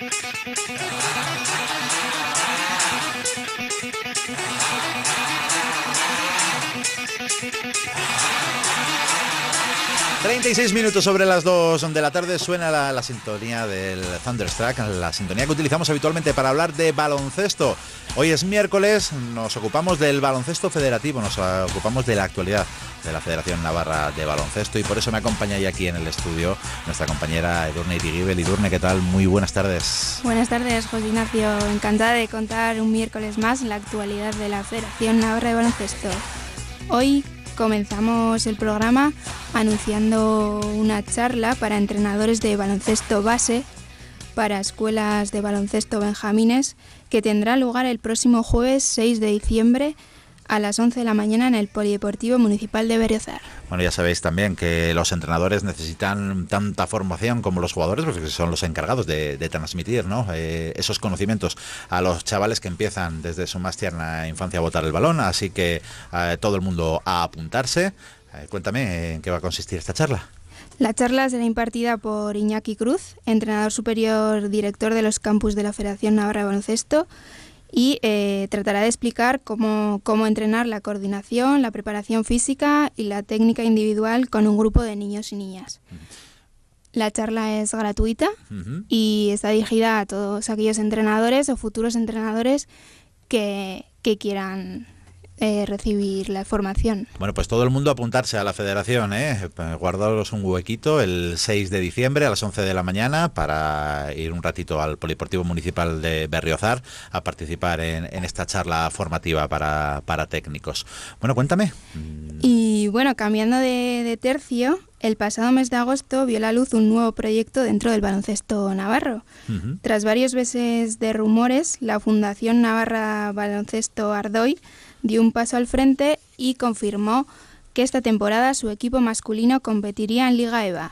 Thank you. 36 minutos sobre las 2 de la tarde suena la, sintonía del Thunderstruck, la sintonía que utilizamos habitualmente para hablar de baloncesto. Hoy es miércoles, nos ocupamos del baloncesto federativo, nos ocupamos de la actualidad de la Federación Navarra de Baloncesto y por eso me acompaña hoy aquí en el estudio nuestra compañera Edurne Itigibel. Edurne, ¿qué tal? Muy buenas tardes. Buenas tardes, José Ignacio. Encantada de contar un miércoles más la actualidad de la Federación Navarra de Baloncesto. Hoy comenzamos el programa anunciando una charla para entrenadores de baloncesto base para escuelas de baloncesto benjamines que tendrá lugar el próximo jueves 6 de diciembre a las 11 de la mañana en el Polideportivo Municipal de Berriozar. Bueno, ya sabéis también que los entrenadores necesitan tanta formación como los jugadores, porque son los encargados de, transmitir ¿no? Eh, esos conocimientos a los chavales que empiezan desde su más tierna infancia a botar el balón, así que eh, todo el mundo a apuntarse. Eh, cuéntame en qué va a consistir esta charla. La charla será impartida por Iñaki Cruz, entrenador superior director de los campus de la Federación Navarra de Baloncesto, y eh, tratará de explicar cómo, entrenar la coordinación, la preparación física y la técnica individual con un grupo de niños y niñas. La charla es gratuita y está dirigida a todos aquellos entrenadores o futuros entrenadores que, que quieran eh, recibir la formación. Bueno, pues todo el mundo apuntarse a la federación, ¿eh? guardaros un huequito el 6 de diciembre a las 11 de la mañana para ir un ratito al Poliportivo Municipal de Berriozar a participar en, esta charla formativa para, técnicos. Bueno, cuéntame. Y bueno, cambiando de, tercio, el pasado mes de agosto vio la luz un nuevo proyecto dentro del baloncesto navarro. Tras varios meses de rumores, la Fundación Navarra Baloncesto Ardoy dio un paso al frente y confirmó que esta temporada su equipo masculino competiría en Liga EVA.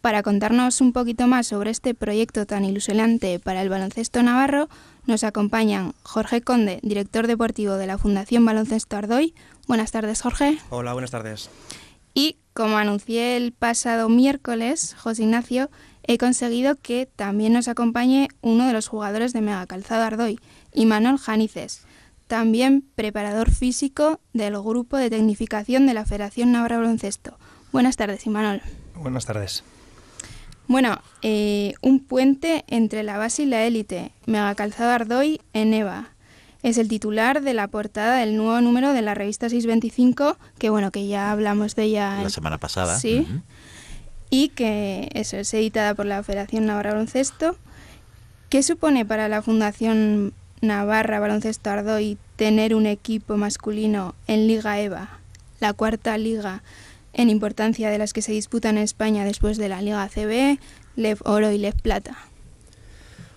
Para contarnos un poquito más sobre este proyecto tan ilusionante para el baloncesto navarro, nos acompañan Jorge Conde, director deportivo de la Fundación Baloncesto Ardoy. Buenas tardes, Jorge. Hola, buenas tardes. Y como anuncié el pasado miércoles, José Ignacio, he conseguido que también nos acompañe uno de los jugadores de Mega Calzado Ardoy, Imanol Janices también preparador físico del Grupo de Tecnificación de la Federación Navarra Baloncesto. Buenas tardes, Imanol. Buenas tardes. Bueno, eh, un puente entre la base y la élite, Mega Calzado Ardoy en EVA. Es el titular de la portada del nuevo número de la revista 625, que bueno, que ya hablamos de ella la semana pasada. Sí. Y que eso es editada por la Federación Navarra Baloncesto. ¿Qué supone para la Fundación Navarra Baloncesto Ardoy tener un equipo masculino en Liga EVA, la cuarta liga en importancia de las que se disputan en España después de la Liga CB, LEV Oro y LEV Plata.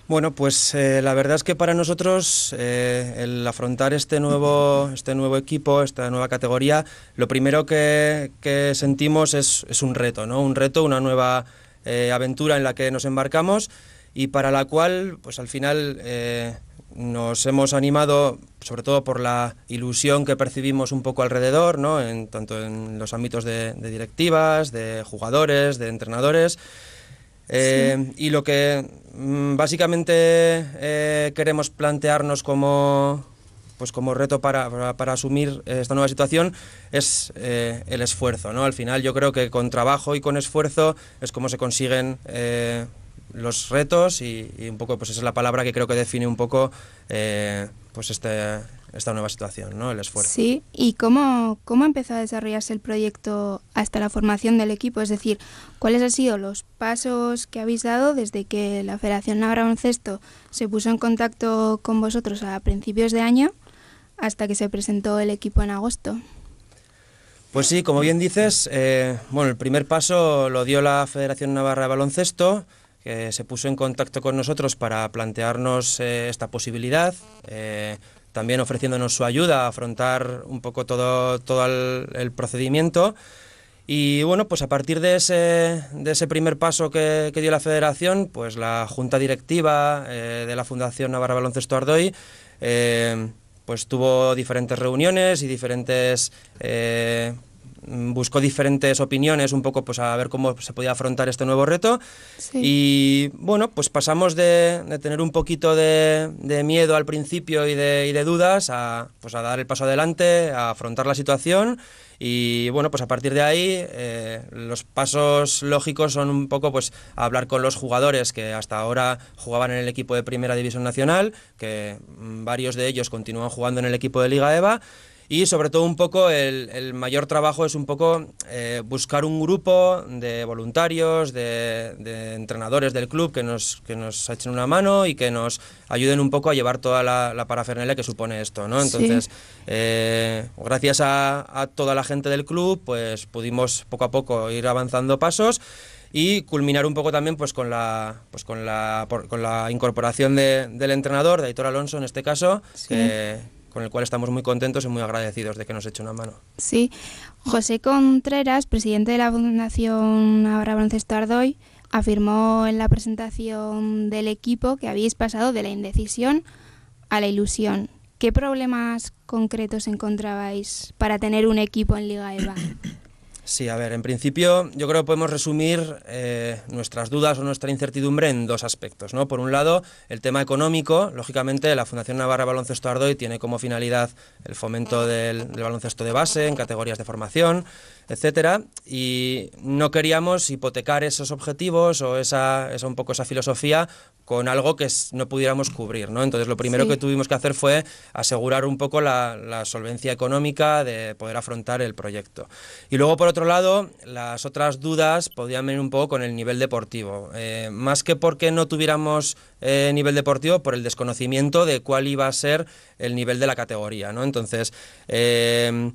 Bueno, pues eh, la verdad es que para nosotros eh, el afrontar este nuevo, este nuevo equipo, esta nueva categoría, lo primero que, sentimos es, un reto, ¿no? Un reto, una nueva eh, aventura en la que nos embarcamos y para la cual, pues al final nos hemos animado sobre todo por la ilusión que percibimos un poco alrededor, ¿no? en, tanto en los ámbitos de, directivas, de jugadores, de entrenadores. Eh, y lo que mm, básicamente eh, queremos plantearnos como, pues como reto para, para, asumir esta nueva situación es eh, el esfuerzo. ¿no? Al final yo creo que con trabajo y con esfuerzo es como se consiguen los retos y, un poco pues esa es la palabra que creo que define un poco eh, pues este, esta nueva situación, ¿no? el esfuerzo. Sí, ¿y cómo, cómo empezó a desarrollarse el proyecto hasta la formación del equipo? Es decir, ¿cuáles han sido los pasos que habéis dado desde que la Federación Navarra Baloncesto se puso en contacto con vosotros a principios de año hasta que se presentó el equipo en agosto? Pues sí, como bien dices, eh, bueno, el primer paso lo dio la Federación Navarra de Baloncesto, que se puso en contacto con nosotros para plantearnos eh, esta posibilidad, eh, también ofreciéndonos su ayuda a afrontar un poco todo, todo el, procedimiento. Y bueno, pues a partir de ese, de ese primer paso que, dio la federación, pues la junta directiva eh, de la Fundación Navarra Baloncesto Ardoy, pues tuvo diferentes reuniones y diferentes buscó diferentes opiniones, un poco pues a ver cómo se podía afrontar este nuevo reto. Y bueno, pues pasamos de, tener un poquito de, miedo al principio y de, y de dudas a, pues a dar el paso adelante, a afrontar la situación. Y bueno, pues a partir de ahí eh, los pasos lógicos son un poco pues hablar con los jugadores que hasta ahora jugaban en el equipo de Primera División Nacional, que mm, varios de ellos continúan jugando en el equipo de Liga EVA y sobre todo un poco el, mayor trabajo es un poco eh, buscar un grupo de voluntarios, de, entrenadores del club que nos, que nos echen una mano y que nos ayuden un poco a llevar toda la, la parafernalia que supone esto, ¿no? Entonces, eh, gracias a, toda la gente del club, pues pudimos poco a poco ir avanzando pasos y culminar un poco también pues con la pues con la con la incorporación del entrenador de Aitor Alonso en este caso que con el cual estamos muy contentos y muy agradecidos de que nos eche una mano. Sí, José Contreras, presidente de la Fundación Ahora Baloncesto Ardoy, afirmó en la presentación del equipo que habéis pasado de la indecisión a la ilusión. ¿Qué problemas concretos encontrabais para tener un equipo en Liga EVA? Sí, a ver, en principio yo creo que podemos resumir eh, nuestras dudas o nuestra incertidumbre en dos aspectos. ¿no? Por un lado, el tema económico. Lógicamente, la Fundación Navarra Baloncesto Ardoy tiene como finalidad el fomento del, del baloncesto de base en categorías de formación, etcétera, y no queríamos hipotecar esos objetivos o esa, esa un poco esa filosofía con algo que no pudiéramos cubrir, ¿no? Entonces lo primero que tuvimos que hacer fue asegurar un poco la, solvencia económica de poder afrontar el proyecto. Y luego por otro lado, las otras dudas podían venir un poco con el nivel deportivo, eh, más que porque no tuviéramos eh, nivel deportivo, por el desconocimiento de cuál iba a ser el nivel de la categoría, ¿no? Entonces eh,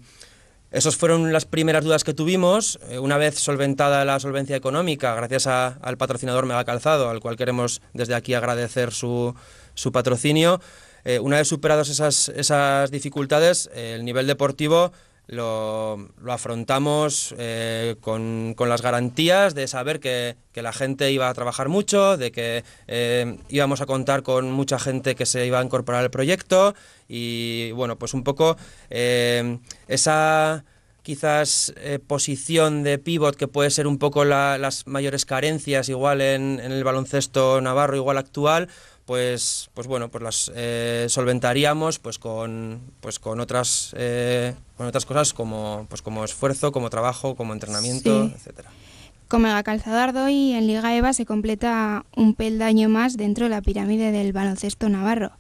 esas fueron las primeras dudas que tuvimos. Eh, una vez solventada la solvencia económica, gracias al patrocinador Mega Calzado, al cual queremos desde aquí agradecer su, su patrocinio, eh, una vez superadas esas, esas dificultades, eh, el nivel deportivo lo, lo afrontamos eh, con, con, las garantías de saber que, que, la gente iba a trabajar mucho, de que eh, íbamos a contar con mucha gente que se iba a incorporar al proyecto. Y bueno, pues un poco eh, esa quizás posición de pivot que puede ser un poco la, las mayores carencias igual en, en el baloncesto navarro igual actual, pues, pues bueno, pues las eh, solventaríamos pues con, pues con otras, eh, con otras cosas como, pues como esfuerzo, como trabajo, como entrenamiento, etc. etcétera. Con Mega Calzado y en Liga EVA se completa un peldaño más dentro de la pirámide del baloncesto navarro.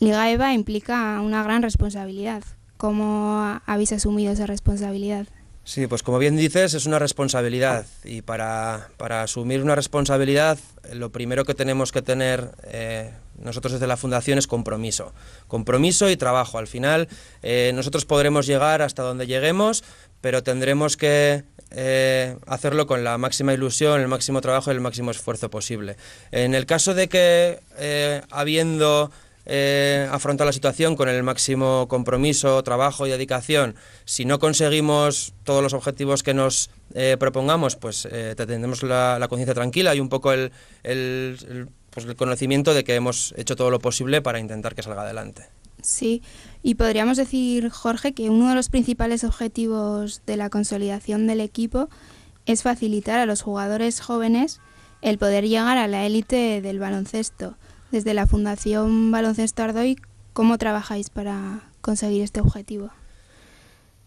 Liga EVA implica una gran responsabilidad. ¿Cómo habéis asumido esa responsabilidad? Sí, pues como bien dices, es una responsabilidad y para, para asumir una responsabilidad lo primero que tenemos que tener eh, nosotros desde la Fundación es compromiso. Compromiso y trabajo. Al final eh, nosotros podremos llegar hasta donde lleguemos, pero tendremos que eh, hacerlo con la máxima ilusión, el máximo trabajo y el máximo esfuerzo posible. En el caso de que habiendo eh, afrontar la situación con el máximo compromiso, trabajo y dedicación. Si no conseguimos todos los objetivos que nos eh, propongamos, pues eh, tendremos la, conciencia tranquila y un poco el, pues el, conocimiento de que hemos hecho todo lo posible para intentar que salga adelante. Sí, y podríamos decir, Jorge, que uno de los principales objetivos de la consolidación del equipo es facilitar a los jugadores jóvenes el poder llegar a la élite del baloncesto. Desde la Fundación Baloncesto Ardoy, ¿cómo trabajáis para conseguir este objetivo?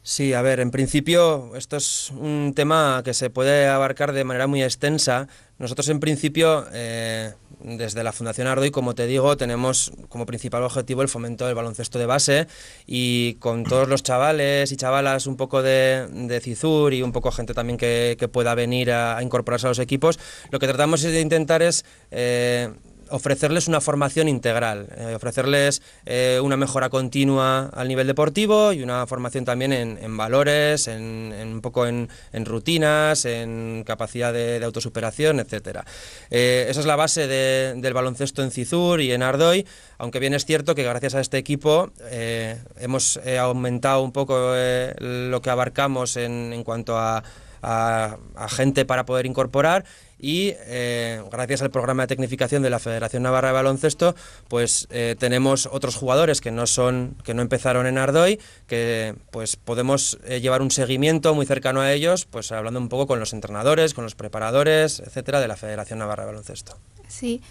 Sí, a ver, en principio esto es un tema que se puede abarcar de manera muy extensa. Nosotros en principio, eh, desde la Fundación Ardoy, como te digo, tenemos como principal objetivo el fomento del baloncesto de base y con todos los chavales y chavalas un poco de, de CIZUR y un poco gente también que, pueda venir a, incorporarse a los equipos, lo que tratamos de intentar es... Eh, ofrecerles una formación integral, eh, ofrecerles eh, una mejora continua al nivel deportivo y una formación también en, valores, en, un poco en, rutinas, en capacidad de, autosuperación, etcétera. Eh, esa es la base del baloncesto en Cizur y en Ardoy, aunque bien es cierto que gracias a este equipo hemos aumentado un poco lo que abarcamos en, en cuanto a a, gente para poder incorporar y eh, gracias al programa de tecnificación de la Federación Navarra de Baloncesto, pues eh, tenemos otros jugadores que no son, que no empezaron en Ardoy, que pues podemos eh, llevar un seguimiento muy cercano a ellos, pues hablando un poco con los entrenadores, con los preparadores, etcétera, de la Federación Navarra de Baloncesto. Sí.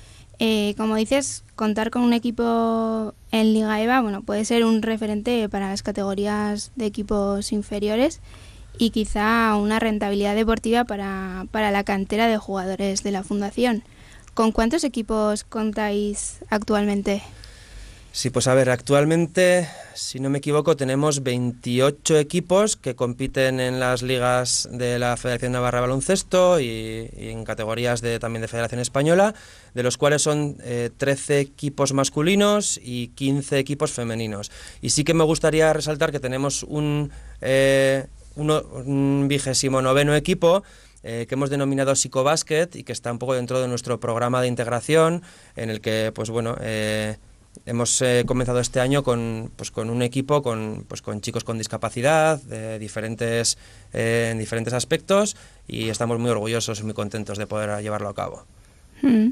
como dices, contar con un equipo en Liga EVA, bueno, puede ser un referente para las categorías de equipos inferiores y quizá una rentabilidad deportiva para, para la cantera de jugadores de la fundación. ¿Con cuántos equipos contáis actualmente? Sí, pues a ver, actualmente, si no me equivoco, tenemos 28 equipos que compiten en las ligas de la Federación Navarra Baloncesto y, en categorías de, también de Federación Española, de los cuales son 13 eh, equipos masculinos y 15 equipos femeninos. Y sí que me gustaría resaltar que tenemos un eh, un vigésimo noveno equipo eh, que hemos denominado Psicobasket y que está un poco dentro de nuestro programa de integración en el que pues bueno eh, hemos eh, comenzado este año con, pues, con un equipo con, pues, con chicos con discapacidad de diferentes, en diferentes aspectos y estamos muy orgullosos y muy contentos de poder llevarlo a cabo. Mm.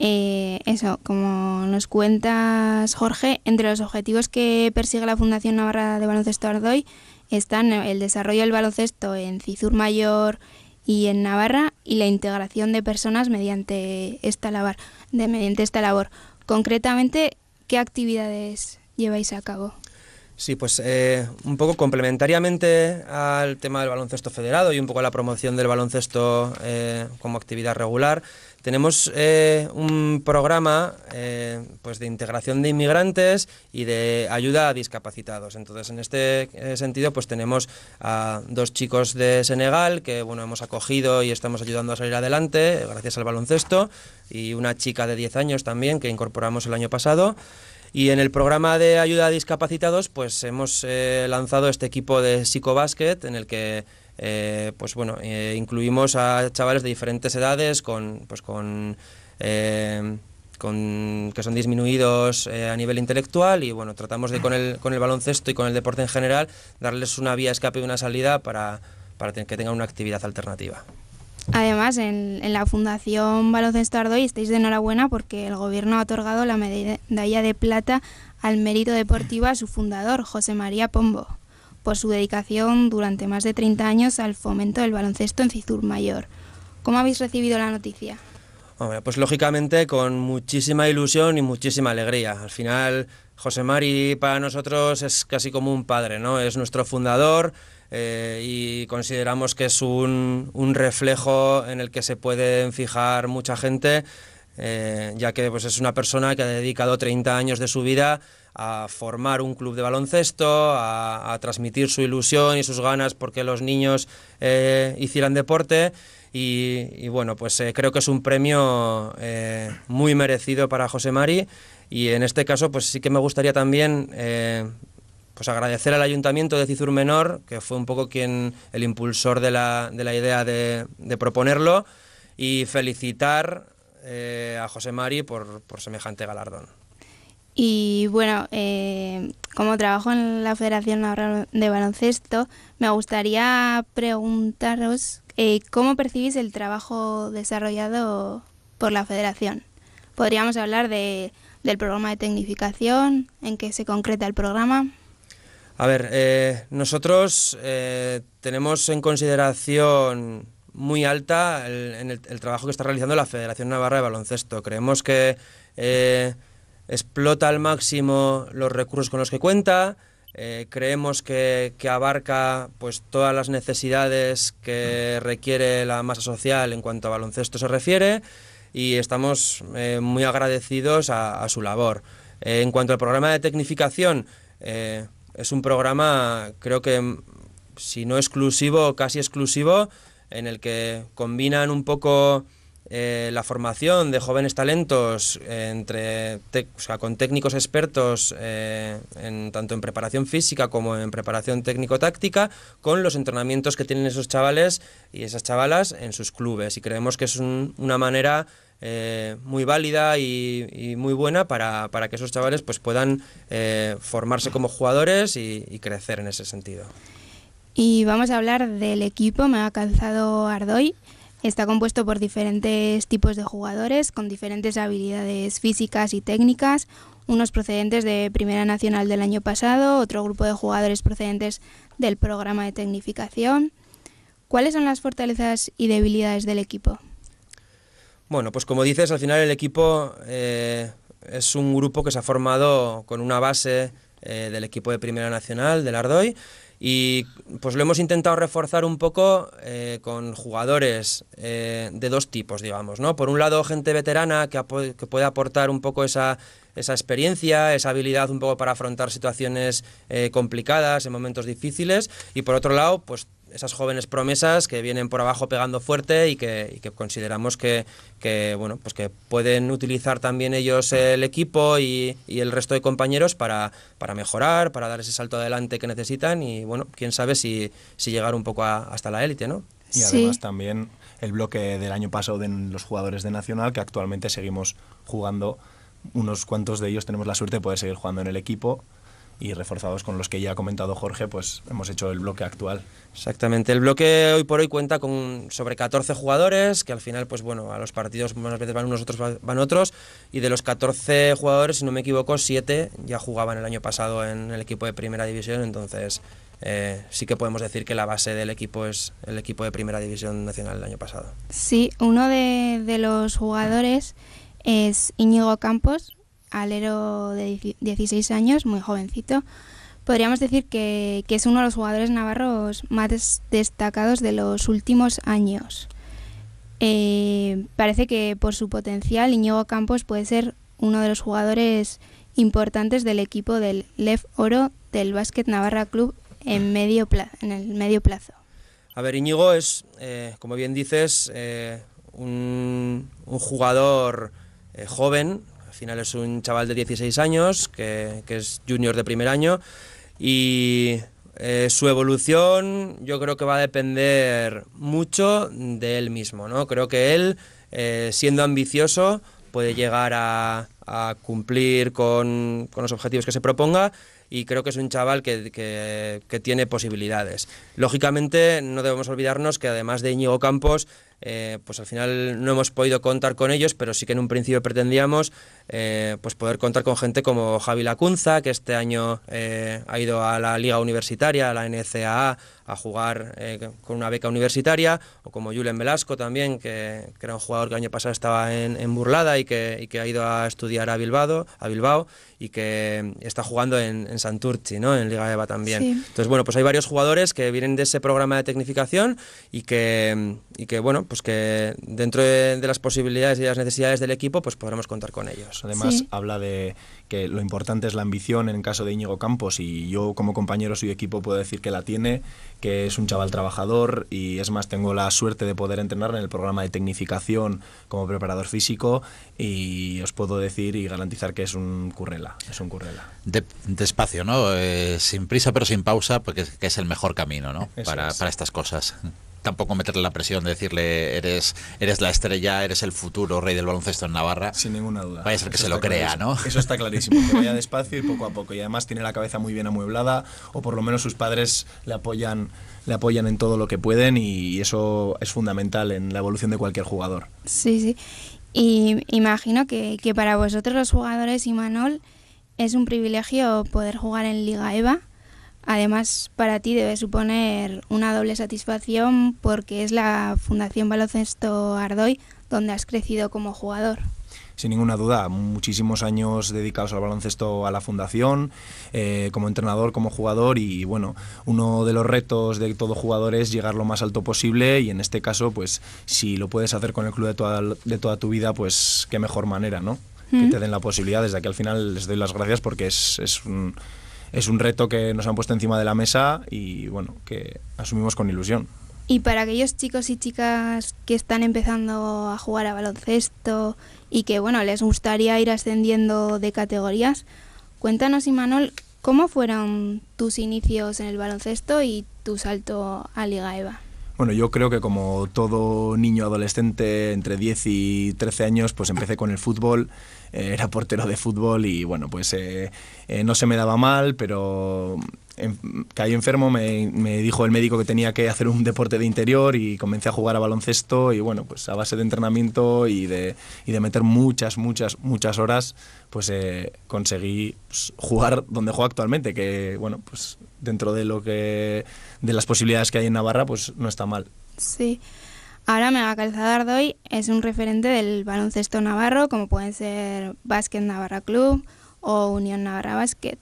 eso, como nos cuentas, Jorge, entre los objetivos que persigue la Fundación Navarra de Baloncesto Ardoy están el desarrollo del baloncesto en Cizur Mayor y en Navarra y la integración de personas mediante esta labor. Mediante esta labor. Concretamente, ¿qué actividades lleváis a cabo? Sí, pues eh, un poco complementariamente al tema del baloncesto federado y un poco a la promoción del baloncesto eh, como actividad regular, tenemos eh, un programa eh, pues de integración de inmigrantes y de ayuda a discapacitados. Entonces, en este eh, sentido, pues tenemos a dos chicos de Senegal que bueno hemos acogido y estamos ayudando a salir adelante gracias al baloncesto y una chica de 10 años también que incorporamos el año pasado. Y en el programa de ayuda a discapacitados, pues hemos lanzado este equipo de psicobásquet en el que eh, pues bueno, eh, incluimos a chavales de diferentes edades con, pues con, eh, con que son disminuidos a nivel intelectual y bueno, tratamos de con el, con el baloncesto y con el deporte en general darles una vía escape y una salida para, para que tengan una actividad alternativa. Además, en, en, la Fundación Baloncesto Ardoy estáis de enhorabuena porque el Gobierno ha otorgado la medalla de plata al mérito deportivo a su fundador, José María Pombo por su dedicación durante más de 30 años al fomento del baloncesto en Cizur Mayor. ¿Cómo habéis recibido la noticia? pues lógicamente con muchísima ilusión y muchísima alegría. Al final, José Mari para nosotros es casi como un padre, ¿no? Es nuestro fundador eh, y consideramos que es un, un, reflejo en el que se pueden fijar mucha gente, eh, ya que pues, es una persona que ha dedicado 30 años de su vida a formar un club de baloncesto, a, transmitir su ilusión y sus ganas porque los niños eh, hicieran deporte. Y, bueno, pues eh, creo que es un premio eh, muy merecido para José Mari y en este caso pues sí que me gustaría también pues agradecer al Ayuntamiento de Cizur Menor, que fue un poco quien el impulsor de la, de la idea de, proponerlo, y felicitar a José Mari por, por semejante galardón. Y bueno, eh, como trabajo en la Federación de Baloncesto, me gustaría preguntaros eh, cómo percibís el trabajo desarrollado por la Federación. Podríamos hablar de, del programa de tecnificación, en qué se concreta el programa. A ver, eh, nosotros tenemos en consideración muy alta el, trabajo que está realizando la Federación Navarra de Baloncesto. Creemos que explota al máximo los recursos con los que cuenta, eh, creemos que, abarca pues todas las necesidades que requiere la masa social en cuanto a baloncesto se refiere y estamos eh, muy agradecidos a, su labor. Eh, en cuanto al programa de tecnificación, es un programa creo que si no exclusivo, casi exclusivo, en el que combinan un poco eh, la formación de jóvenes talentos entre con técnicos expertos eh, en, tanto en preparación física como en preparación técnico-táctica con los entrenamientos que tienen esos chavales y esas chavalas en sus clubes y creemos que es una manera eh, muy válida y, muy buena para, que esos chavales pues puedan formarse como jugadores y crecer en ese sentido. Y vamos a hablar del equipo Me ha Calzado Ardoy. Está compuesto por diferentes tipos de jugadores con diferentes habilidades físicas y técnicas, unos procedentes de Primera Nacional del año pasado, otro grupo de jugadores procedentes del programa de tecnificación. ¿Cuáles son las fortalezas y debilidades del equipo? Bueno, pues como dices, al final el equipo eh, es un grupo que se ha formado con una base eh, del equipo de Primera Nacional, del Ardoy, y pues lo hemos intentado reforzar un poco eh, con jugadores de dos tipos, digamos, ¿no? Por un lado, gente veterana que, que puede aportar un poco esa, esa experiencia, esa habilidad un poco para afrontar situaciones complicadas, en momentos difíciles, y por otro lado, pues esas jóvenes promesas que vienen por abajo pegando fuerte y que, consideramos que, bueno, pues que pueden utilizar también ellos el equipo y, el resto de compañeros para, para, mejorar, para dar ese salto adelante que necesitan y bueno, quién sabe si, si llegar un poco hasta la élite, ¿no? Y además también el bloque del año pasado de los jugadores de Nacional que actualmente seguimos jugando, unos cuantos de ellos tenemos la suerte de poder seguir jugando en el equipo y reforzados con los que ya ha comentado Jorge, pues hemos hecho el bloque actual. Exactamente, el bloque hoy por hoy cuenta con sobre 14 jugadores, que al final, pues bueno, a los partidos unas veces van unos, otros van otros, y de los 14 jugadores, si no me equivoco, 7 ya jugaban el año pasado en el equipo de Primera División, entonces eh, sí que podemos decir que la base del equipo es el equipo de Primera División Nacional el año pasado. Sí, uno de, de los jugadores es Íñigo Campos, alero de 16 años, muy jovencito. Podríamos decir que, es uno de los jugadores navarros más destacados de los últimos años. Eh, parece que por su potencial Iñigo Campos puede ser uno de los jugadores importantes del equipo del Lev Oro del Básquet Navarra Club en, medio en el medio plazo. A ver, Iñigo es, eh, como bien dices, eh, un, jugador joven, final es un chaval de 16 años, que, es junior de primer año, y eh, su evolución yo creo que va a depender mucho de él mismo, ¿no? Creo que él, eh, siendo ambicioso, puede llegar a, cumplir con, los objetivos que se proponga y creo que es un chaval que, que, tiene posibilidades. Lógicamente no debemos olvidarnos que además de Íñigo Campos, eh, pues al final no hemos podido contar con ellos, pero sí que en un principio pretendíamos eh, pues poder contar con gente como Javi Lacunza, que este año eh, ha ido a la Liga Universitaria, a la NCAA, a jugar con una beca universitaria, o como Julen Velasco también, que, era un jugador que el año pasado estaba en, Burlada y que, y que, ha ido a estudiar a Bilbao, a Bilbao y que está jugando en, en Santurci, ¿no? en Liga EVA también. Entonces, bueno, pues hay varios jugadores que vienen de ese programa de tecnificación y que, y que bueno, pues que dentro de, las posibilidades y las necesidades del equipo, pues podremos contar con ellos. Además, habla de que lo importante es la ambición en el caso de Íñigo Campos y yo como compañero su equipo puedo decir que la tiene, que es un chaval trabajador y es más, tengo la suerte de poder entrenar en el programa de tecnificación como preparador físico y os puedo decir y garantizar que es un currela, es un currela. despacio, ¿no? Eh, sin prisa pero sin pausa, porque es, que es el mejor camino, ¿no? Para, para estas cosas tampoco meterle la presión de decirle eres, eres la estrella, eres el futuro rey del baloncesto en Navarra. Sin ninguna duda. Vaya a ser que se lo crea, ¿no? Eso está clarísimo, que vaya despacio y poco a poco. Y además tiene la cabeza muy bien amueblada, o por lo menos sus padres le apoyan, le apoyan en todo lo que pueden y eso es fundamental en la evolución de cualquier jugador. Sí, sí. Y imagino que, que para vosotros los jugadores, y Manol, es un privilegio poder jugar en Liga EVA Además, para ti debe suponer una doble satisfacción porque es la Fundación Baloncesto Ardoy donde has crecido como jugador. Sin ninguna duda, muchísimos años dedicados al baloncesto a la fundación, eh, como entrenador, como jugador y bueno, uno de los retos de todo jugador es llegar lo más alto posible y en este caso, pues si lo puedes hacer con el club de toda, de toda tu vida, pues qué mejor manera, ¿no? Que te den la posibilidad, desde aquí al final les doy las gracias porque es, es un es un reto que nos han puesto encima de la mesa y bueno, que asumimos con ilusión. Y para aquellos chicos y chicas que están empezando a jugar a baloncesto y que bueno, les gustaría ir ascendiendo de categorías, cuéntanos, Imanol, ¿cómo fueron tus inicios en el baloncesto y tu salto a Liga EVA? Bueno, yo creo que como todo niño adolescente entre 10 y 13 años, pues empecé con el fútbol, eh, era portero de fútbol y bueno, pues eh, eh, no se me daba mal, pero caí enfermo, me, me, dijo el médico que tenía que hacer un deporte de interior y comencé a jugar a baloncesto y bueno, pues a base de entrenamiento y de, y de meter muchas, muchas, muchas horas, pues eh, conseguí pues, jugar donde juego actualmente, que bueno, pues dentro de lo que de las posibilidades que hay en Navarra, pues no está mal. Sí. Ahora Mega Calzada Ardoy es un referente del baloncesto navarro, como pueden ser Básquet Navarra Club o Unión Navarra Básquet.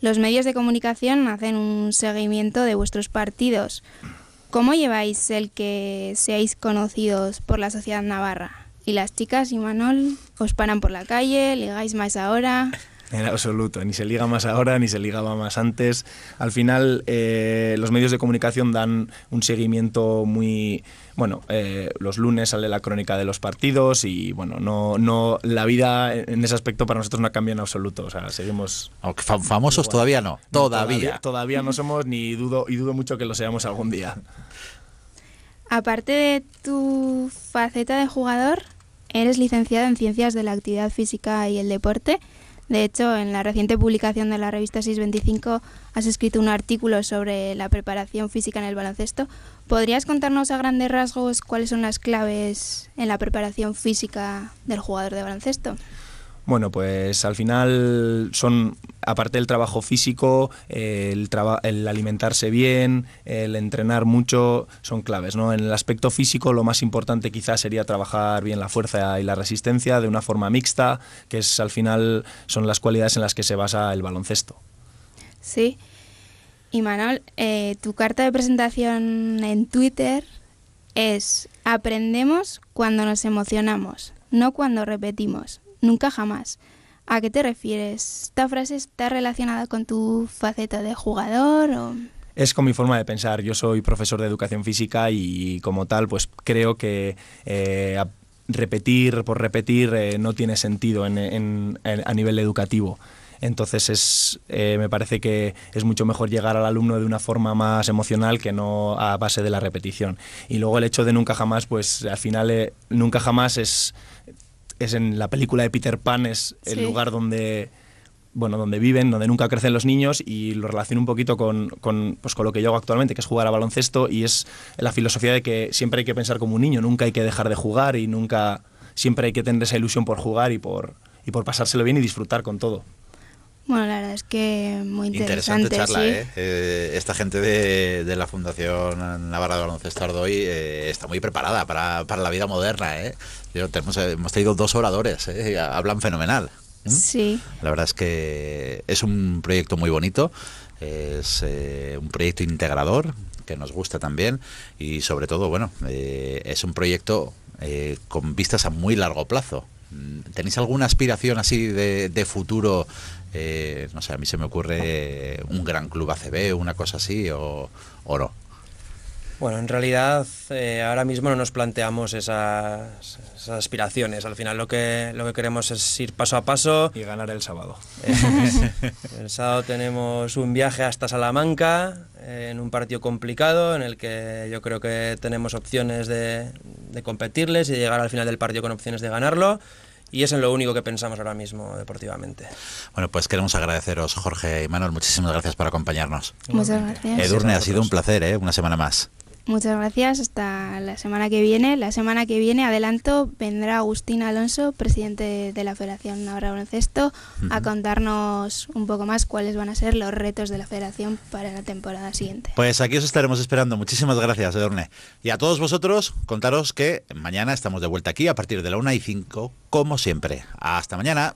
Los medios de comunicación hacen un seguimiento de vuestros partidos. ¿Cómo lleváis el que seáis conocidos por la sociedad navarra? ¿Y las chicas y Manol os paran por la calle? ¿Ligáis más ahora? En absoluto, ni se liga más ahora, ni se ligaba más antes. Al final, eh, los medios de comunicación dan un seguimiento muy... Bueno, eh, los lunes sale la crónica de los partidos y, bueno, no, no la vida en ese aspecto para nosotros no ha cambiado en absoluto. O sea, seguimos... Aunque famosos todavía no, todavía. todavía. Todavía no somos, ni dudo, y dudo mucho que lo seamos algún día. Aparte de tu faceta de jugador, eres licenciado en Ciencias de la Actividad Física y el Deporte de hecho, en la reciente publicación de la revista 625 has escrito un artículo sobre la preparación física en el baloncesto. ¿Podrías contarnos a grandes rasgos cuáles son las claves en la preparación física del jugador de baloncesto? Bueno, pues al final son, aparte del trabajo físico, el, el alimentarse bien, el entrenar mucho, son claves. ¿no? En el aspecto físico lo más importante quizás sería trabajar bien la fuerza y la resistencia de una forma mixta, que es al final son las cualidades en las que se basa el baloncesto. Sí. Y Manuel, eh, tu carta de presentación en Twitter es aprendemos cuando nos emocionamos, no cuando repetimos. Nunca jamás. ¿A qué te refieres? ¿Esta frase está relacionada con tu faceta de jugador o...? Es con mi forma de pensar. Yo soy profesor de educación física y como tal, pues creo que eh, repetir por repetir eh, no tiene sentido en, a nivel educativo. Entonces es, eh, me parece que es mucho mejor llegar al alumno de una forma más emocional que no a base de la repetición. Y luego el hecho de nunca jamás, pues al final nunca jamás es es en la película de Peter Pan, es el lugar donde bueno, donde viven, donde nunca crecen los niños y lo relaciono un poquito con, con, pues, con lo que yo hago actualmente, que es jugar a baloncesto y es la filosofía de que siempre hay que pensar como un niño, nunca hay que dejar de jugar y nunca, siempre hay que tener esa ilusión por jugar y por, y por pasárselo bien y disfrutar con todo. Bueno, la verdad es que muy interesante. Interesante charla, ¿eh? ¿eh? Esta gente de, de, la Fundación Navarra de Baloncesto Ardoy eh, está muy preparada para, para, la vida moderna, ¿eh? tenemos, hemos tenido dos oradores, ¿eh? hablan fenomenal. Sí. La verdad es que es un proyecto muy bonito, es eh, un proyecto integrador que nos gusta también y sobre todo, bueno, es un proyecto con vistas a muy largo plazo. ¿Tenéis alguna aspiración así de, de futuro eh, no sé, a mí se me ocurre un gran club ACB, una cosa así, o, o no. Bueno, en realidad eh, ahora mismo no nos planteamos esas, aspiraciones. Al final lo que, lo que queremos es ir paso a paso. Y ganar el sábado. el sábado tenemos un viaje hasta Salamanca, en un partido complicado, en el que yo creo que tenemos opciones de, de competirles y llegar al final del partido con opciones de ganarlo y es en lo único que pensamos ahora mismo deportivamente. Bueno, pues queremos agradeceros, Jorge y Manuel, muchísimas gracias por acompañarnos. Muchas gracias. Edurne, ha sido un placer, ¿eh? una semana más. Muchas gracias. Hasta la semana que viene. La semana que viene, adelanto, vendrá Agustín Alonso, presidente de la Federación Navarra Baloncesto, a contarnos un poco más cuáles van a ser los retos de la Federación para la temporada siguiente. Pues aquí os estaremos esperando. Muchísimas gracias, Edurne. Y a todos vosotros, contaros que mañana estamos de vuelta aquí a partir de la 1 y 5, como siempre. Hasta mañana.